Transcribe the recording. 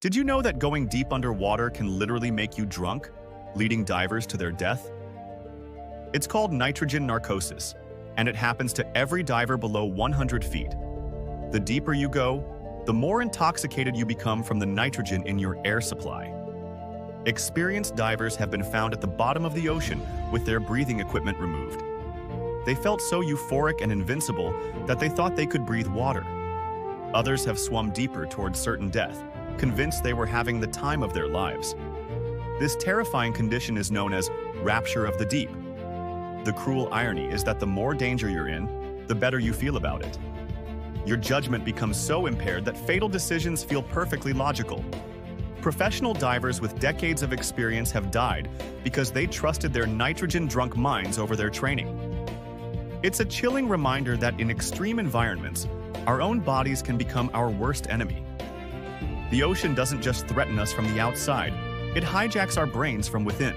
Did you know that going deep underwater can literally make you drunk, leading divers to their death? It's called nitrogen narcosis, and it happens to every diver below 100 feet. The deeper you go, the more intoxicated you become from the nitrogen in your air supply. Experienced divers have been found at the bottom of the ocean with their breathing equipment removed. They felt so euphoric and invincible that they thought they could breathe water. Others have swum deeper towards certain death, convinced they were having the time of their lives. This terrifying condition is known as rapture of the deep. The cruel irony is that the more danger you're in, the better you feel about it. Your judgment becomes so impaired that fatal decisions feel perfectly logical. Professional divers with decades of experience have died because they trusted their nitrogen-drunk minds over their training. It's a chilling reminder that in extreme environments, our own bodies can become our worst enemy. The ocean doesn't just threaten us from the outside, it hijacks our brains from within.